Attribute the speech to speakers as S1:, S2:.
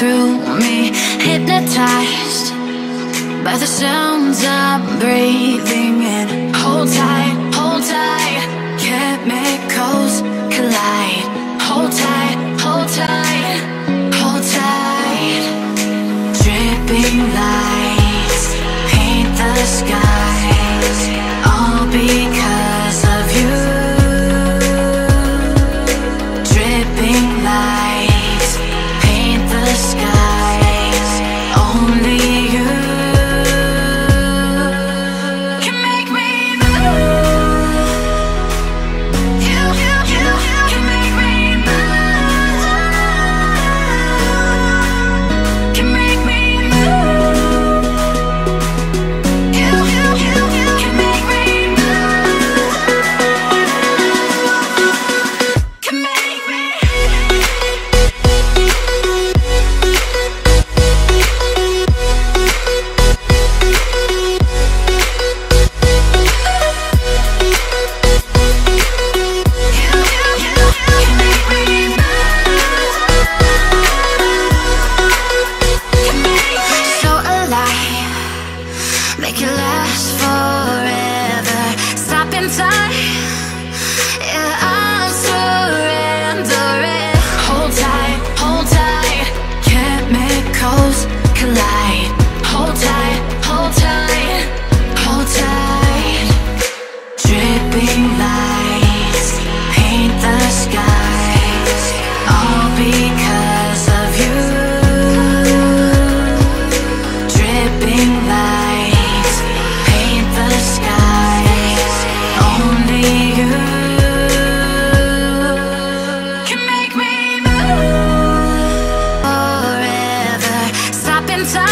S1: through me Hypnotized by the sounds I'm breathing in. Hold tight. Yeah. Inside.